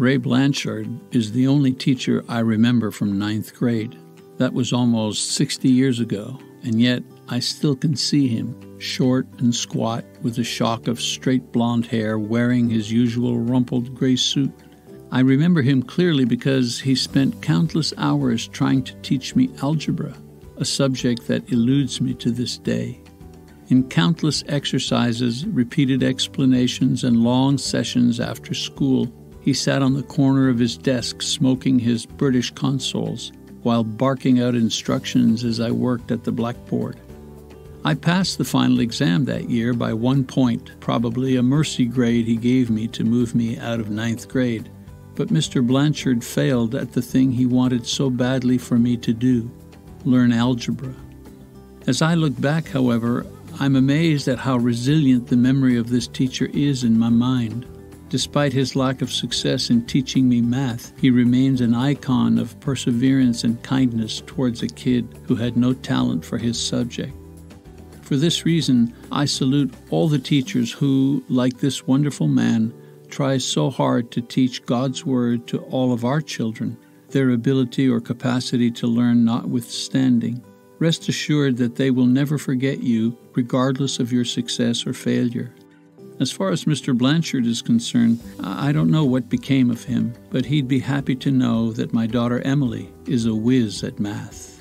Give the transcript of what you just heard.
Ray Blanchard is the only teacher I remember from ninth grade. That was almost 60 years ago, and yet I still can see him, short and squat, with a shock of straight blond hair, wearing his usual rumpled gray suit. I remember him clearly because he spent countless hours trying to teach me algebra, a subject that eludes me to this day. In countless exercises, repeated explanations, and long sessions after school, he sat on the corner of his desk smoking his British consols while barking out instructions as I worked at the blackboard. I passed the final exam that year by one point, probably a mercy grade he gave me to move me out of ninth grade. But Mr. Blanchard failed at the thing he wanted so badly for me to do learn algebra. As I look back, however, I'm amazed at how resilient the memory of this teacher is in my mind. Despite his lack of success in teaching me math, he remains an icon of perseverance and kindness towards a kid who had no talent for his subject. For this reason, I salute all the teachers who, like this wonderful man, try so hard to teach God's Word to all of our children, their ability or capacity to learn notwithstanding. Rest assured that they will never forget you, regardless of your success or failure. As far as Mr. Blanchard is concerned, I don't know what became of him, but he'd be happy to know that my daughter Emilie is a whiz at math.